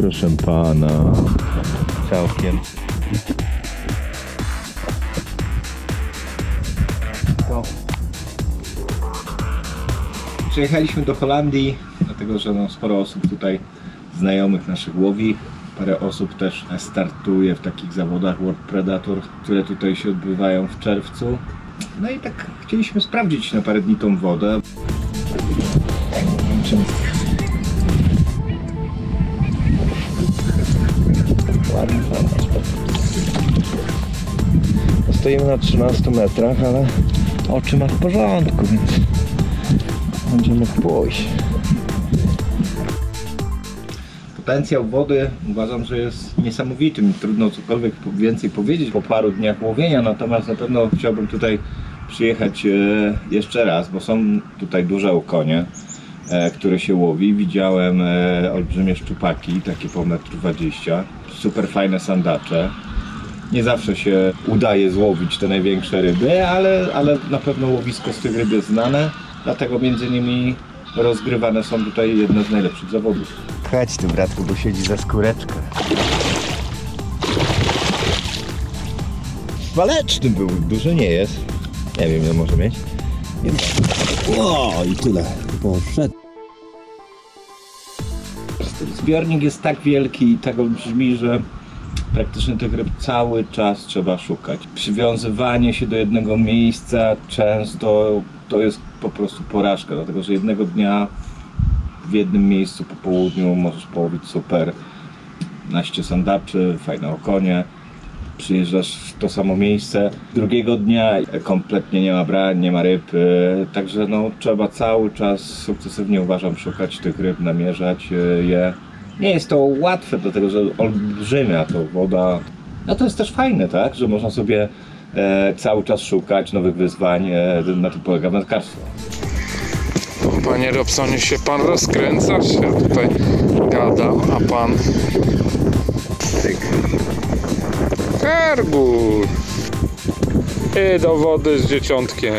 Proszę pana. Całkiem. To. Przyjechaliśmy do Holandii, dlatego że no, sporo osób tutaj znajomych naszych łowi. Parę osób też startuje w takich zawodach World Predator, które tutaj się odbywają w czerwcu. No i tak chcieliśmy sprawdzić na parę dni tą wodę. Czym- Stoimy na 13 metrach, ale oczy ma w porządku, więc będziemy pójść. Potencjał wody uważam, że jest niesamowity. Mi Trudno cokolwiek więcej powiedzieć po paru dniach łowienia, natomiast na pewno chciałbym tutaj przyjechać e, jeszcze raz, bo są tutaj duże okonie, e, które się łowi. Widziałem e, olbrzymie szczupaki, takie po 1,20 m. Super fajne sandacze. Nie zawsze się udaje złowić te największe ryby, ale, ale na pewno łowisko z tych ryb jest znane, dlatego między innymi rozgrywane są tutaj jedne z najlepszych zawodów. Chodź tu bratku, bo siedzi za skóreczkę. Waleczny był, duży nie jest. Nie wiem ile może mieć. O, i tyle. Poszedł. Zbiornik jest tak wielki i tak olbrzymi, że praktycznie tych ryb cały czas trzeba szukać. Przywiązywanie się do jednego miejsca często to jest po prostu porażka, dlatego że jednego dnia w jednym miejscu po południu możesz połowić super naście sandaczy, fajne okonie. Przyjeżdżasz w to samo miejsce, drugiego dnia kompletnie nie ma brań, nie ma ryb, e, także no, trzeba cały czas sukcesywnie uważam szukać tych ryb, namierzać e, je. Nie jest to łatwe, dlatego że olbrzymia to woda. No to jest też fajne, tak, że można sobie e, cały czas szukać nowych wyzwań, e, na tym polega wędkarstwo. Panie Robsonie, się pan rozkręca, się tutaj gada, a pan... Tyk. Hergur! I do wody z dzieciątkiem.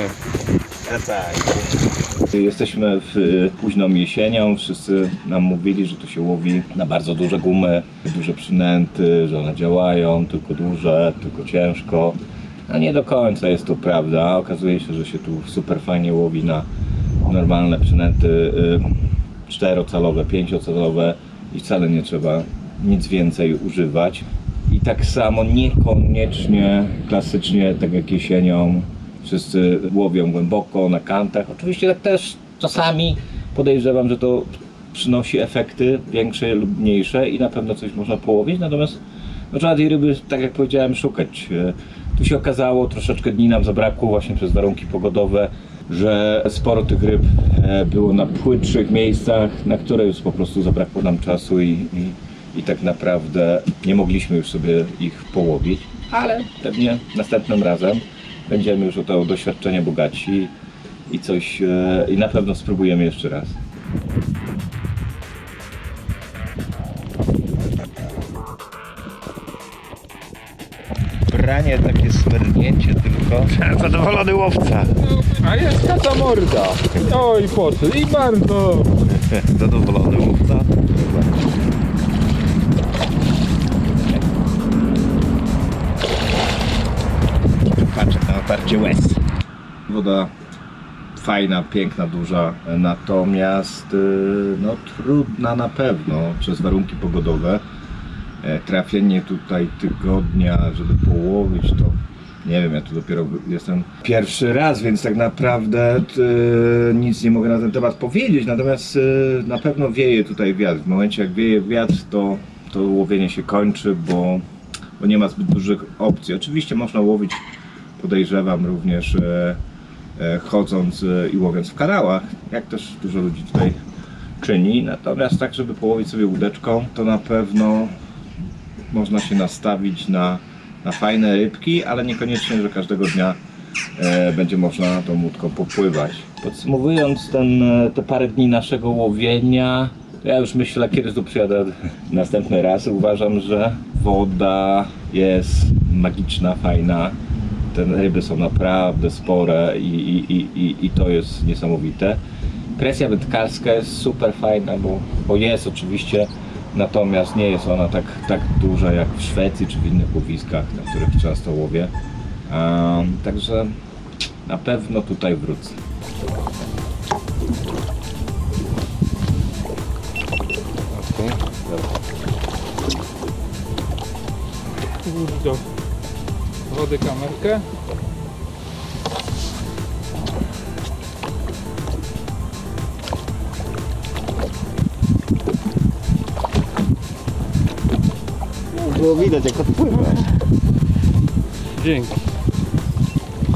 Jesteśmy w y, późną jesienią, wszyscy nam mówili, że tu się łowi na bardzo duże gumy, duże przynęty, że one działają, tylko duże, tylko ciężko. No nie do końca jest to prawda. Okazuje się, że się tu super fajnie łowi na normalne przynęty y, czterocalowe, pięciocalowe i wcale nie trzeba nic więcej używać. I tak samo niekoniecznie klasycznie, tak jak jesienią, wszyscy łowią głęboko na kantach. Oczywiście tak też czasami podejrzewam, że to przynosi efekty większe lub mniejsze i na pewno coś można połowić, natomiast no, trzeba tej ryby, tak jak powiedziałem, szukać. E, Tu się okazało, troszeczkę dni nam zabrakło właśnie przez warunki pogodowe, że sporo tych ryb e, było na płytszych miejscach, na które już po prostu zabrakło nam czasu i, i, i tak naprawdę nie mogliśmy już sobie ich połowić, ale pewnie następnym razem będziemy już o to doświadczenie bogaci i coś e, i na pewno spróbujemy jeszcze raz. Branie, takie smyrnięcie tylko. Zadowolony łowca. A jest kata morda. Oj, poszedł i bardzo. Zadowolony łowca. Patrzę na otarcie łez. Woda fajna, piękna, duża, natomiast y, no, trudna na pewno przez warunki pogodowe. E, Trafienie tutaj tygodnia, żeby połowić to nie wiem, ja tu dopiero jestem pierwszy raz, więc tak naprawdę t, nic nie mogę na ten temat powiedzieć, natomiast y, na pewno wieje tutaj wiatr. W momencie jak wieje wiatr, to, to łowienie się kończy, bo, bo nie ma zbyt dużych opcji. Oczywiście można łowić, podejrzewam również e, e, chodząc e, i łowiąc w kanałach, jak też dużo ludzi tutaj czyni. Natomiast tak, żeby połowić sobie łódeczką, to na pewno można się nastawić na, na fajne rybki, ale niekoniecznie, że każdego dnia będzie można tą łódką popływać. Podsumowując ten, te parę dni naszego łowienia, ja już myślę, kiedy tu przyjadę następny raz. Uważam, że woda jest magiczna, fajna. Te ryby są naprawdę spore i, i, i, i, to jest niesamowite. Presja wędkarska jest super fajna, bo, bo jest oczywiście Natomiast nie jest ona tak, tak duża jak w Szwecji czy w innych łowiskach, na których często łowię. Em, także na pewno tutaj wrócę. Włóż do wody kamerkę. Było widać jak odpływa. Dzięki.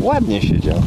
Ładnie siedział.